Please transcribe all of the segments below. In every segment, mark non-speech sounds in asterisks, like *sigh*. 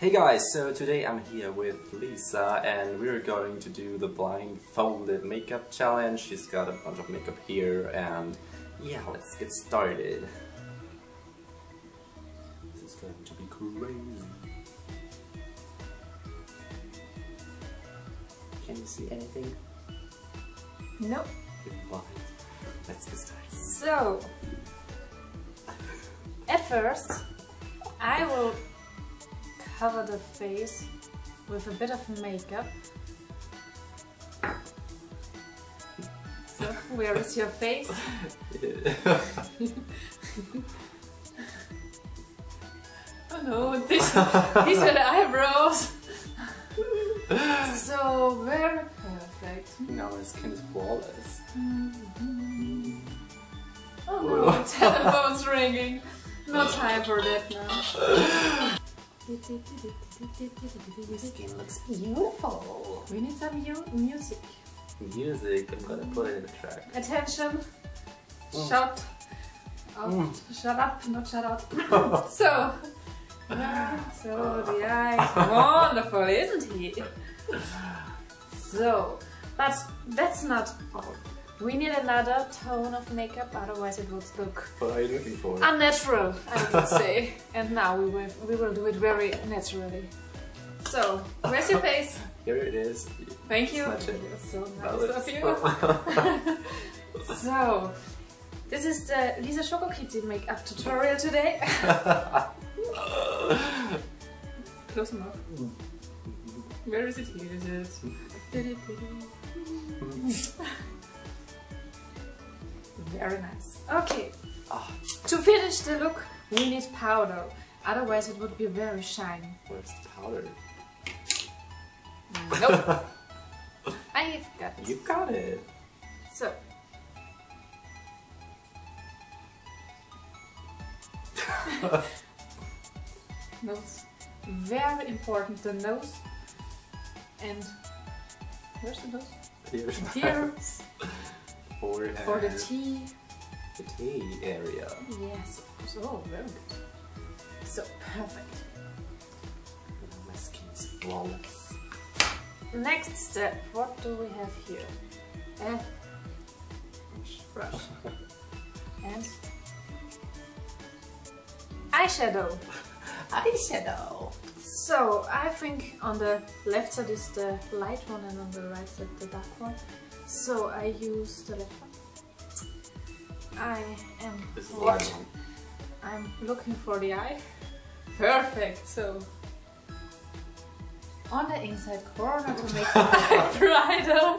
Hey guys, so today I'm here with Lisa and we're going to do the blindfolded makeup challenge. She's got a bunch of makeup here and yeah, let's get started. This is going to be crazy. Can you see anything? Nope. Blind. Let's get started. So, at first, I will cover the face with a bit of makeup. So, *laughs* where is your face? *laughs* oh no, these, these are the eyebrows. so, very perfect. now my skin is flawless. Oh no, *laughs* telephone's ringing. No time for that now. Your skin looks beautiful. We need some mu music. Music, I'm gonna put it in the track. Attention. Mm. Shut. Oh, Shut up, not shut out. *laughs* so. yeah, So the eyes. *laughs* Wonderful, isn't he? So, but that's not all. We need another tone of makeup, otherwise it would look What are you looking for? unnatural, I would say. and now we will, we will do it very naturally. So, where's your face? *laughs* Here it is. Thank you. Smudge it. So nice of you. *laughs* so, this is the Lisa Choco Kitty makeup tutorial today. *laughs* Close enough. Mm. Where is it? Here is it. Very nice. Okay. Ah. To finish the look, we need powder. Otherwise, it would be very shiny. Where's the powder? Nope. *laughs* I've got it. You got it. So. *laughs* nose. Very important, the nose. And where's the nose? Here's Forehead. for the tea. The T area. Yes, of course. Oh, very good. So, perfect. My skin is flawless. Next step, what do we have here? A brush. *laughs* And eyeshadow. *laughs* Eyeshadow. So I think on the left side is the light one and on the right side the dark one. So I use the left one. I am This is the what? I'm looking for the eye. Perfect. So on the inside corner to make the *laughs* eye brighter.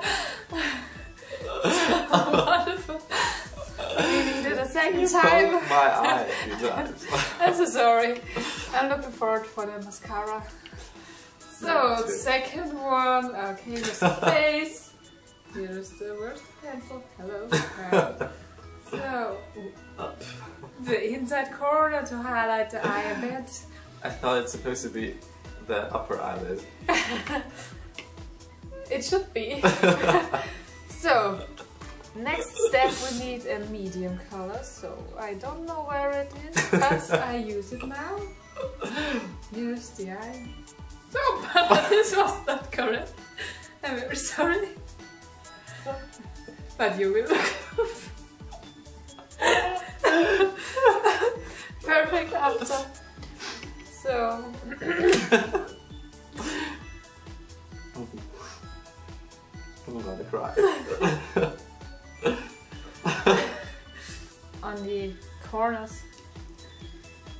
so wonderful. It a second time. My eye a. *laughs* I'm so sorry. I'm looking forward for the mascara. So, second one. Uh, okay, here's the face. Here's the, the pencil? Hello. *laughs* So, Up. the inside corner to highlight the eye a bit. I thought it's supposed to be the upper eyelid. *laughs* It should be. *laughs* so, next step we need a medium color. So, I don't know where it is, but I use it now. Here's the eye. So, but this was not correct. I'm very sorry. But you will look perfect after. So, I'm gonna cry. *laughs* on the corners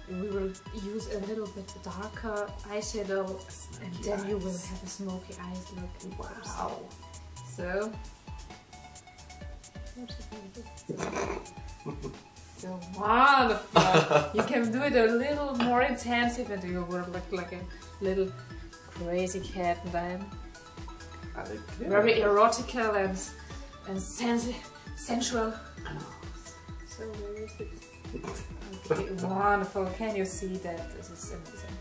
we will use a little bit darker eyeshadow and then you will have a smoky eyes look. Wow. So. So wonderful. you can do it a little more intensive and you will look like a little crazy cat and then I look good. very erotical and and sensi sensual. So where is it? Okay, wonderful. Can you see that? This is amazing.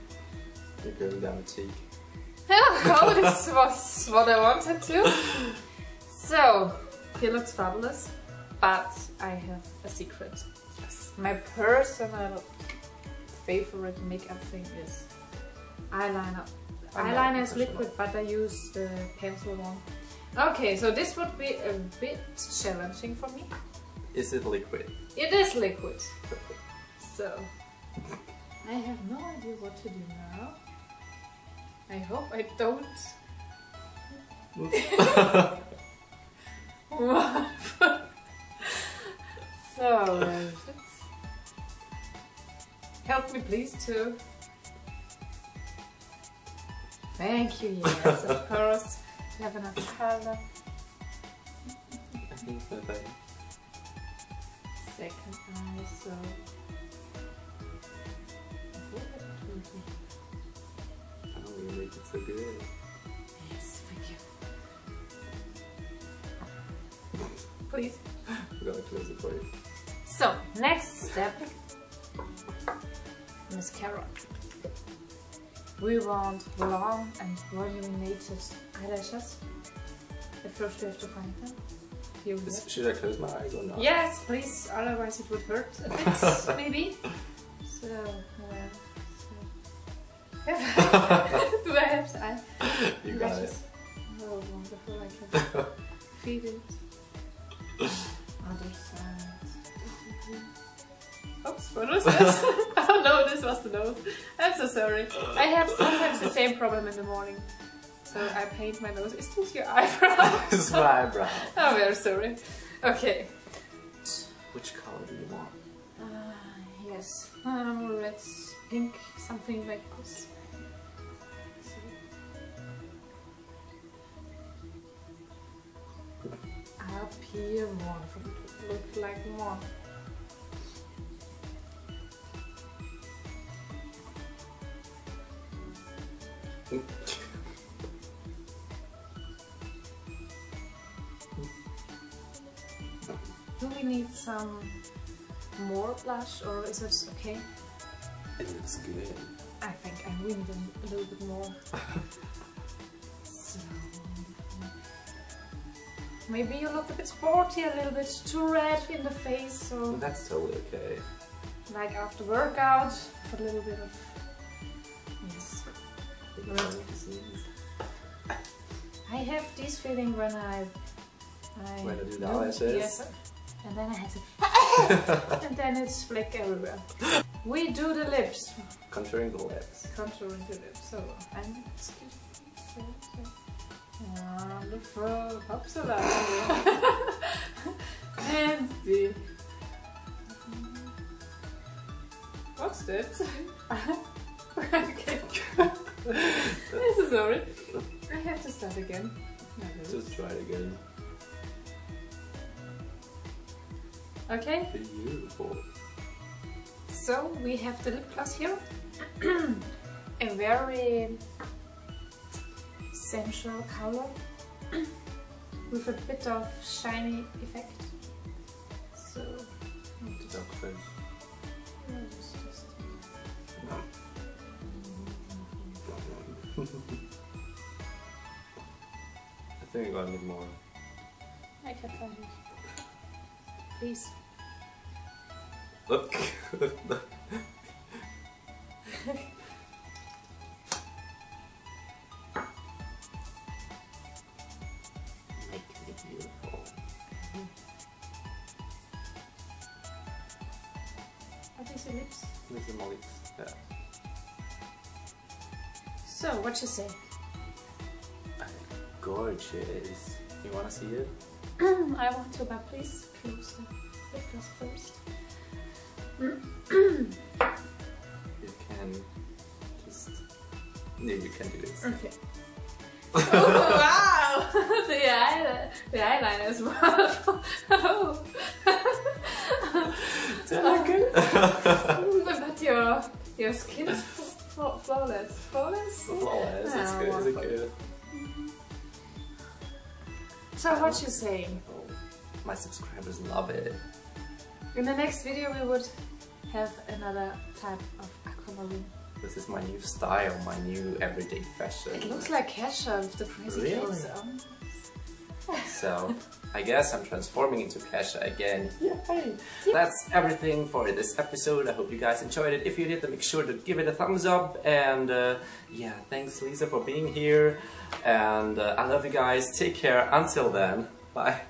You're going down the cheek. *laughs* oh, this was what I wanted to. So, he looks fabulous, but I have a secret. Yes. My personal favorite makeup thing is eyeliner. I'm eyeliner is liquid, but I use the pencil one. Okay, so this would be a bit challenging for me. Is it liquid? It is liquid, *laughs* so I have no idea what to do now. I hope I don't. *laughs* *laughs* so, uh, help me please too. Thank you, yes, of course. You have enough color. I I... Second eye, so. Oh, you make it so good. Please. I'm gonna close it for you. So, next step mascara. We want long and voluminated eyelashes. But first we have to find them. Is- Should I close my eyes or not? Yes, please, otherwise it would hurt a bit, *laughs* maybe. So, well, so. *laughs* Do I have to? I You got it. Oh, wonderful, I can *laughs* feel it. Other side. Oops, what was this? *laughs* oh no, this was the nose. I'm so sorry. I have sometimes the same problem in the morning. So I paint my nose. Is this your eyebrow? *laughs* It's my eyebrow. I'm very sorry. Okay. Which color do you want? Uh, yes. Um, let's pink, something like this. Up here more, for it to look like more. Do we need some more blush or is it okay? It looks good. I think I really need a little bit more. *laughs* maybe you look a bit sporty, a little bit too red in the face, so That's totally okay. like after workout, a little bit of yes. I have this feeling when I, I When I do the eyelashes? yes, and then I have to, *laughs* and then it's black everywhere. We do the lips, Contouring the lips. contouring the lips. So I'm Wonderful, Upsala. and the *laughs* what's that? okay. this is sorry. I have to start again. No, no. Just try it again. Okay, Beautiful. so we have the lip gloss here. *clears throat* a very sensual color *clears throat* with a bit of shiny effect. So, Dark face. yeah, it's just- *laughs* I think I need more. I can find it. Please. Look. *laughs* *laughs* Your lips? This is my lips. Yeah. So, what you say? Uh, gorgeous. You wanna see it? *clears throat* I want to, but please close the lip first. *clears throat* You can just. No, you can do this. Okay. *laughs* oh, wow! *laughs* the, eyeliner, the eyeliner is wonderful. oh. But your your skin is fl- flawless. Flawless? Flawless. It's Ah, good. Is it good? So what you saying? Oh, my subscribers love it. In the next video we would have another type of aquamarine. This is my new style, my new everyday fashion. It looks like Kesha with the crazy Really? kids. Um, So I guess I'm transforming into Kesha again. Yay! That's everything for this episode. I hope you guys enjoyed it. If you did, then make sure to give it a thumbs up. And uh, yeah, thanks Lisa for being here. And uh, I love you guys. Take care. Until then, bye.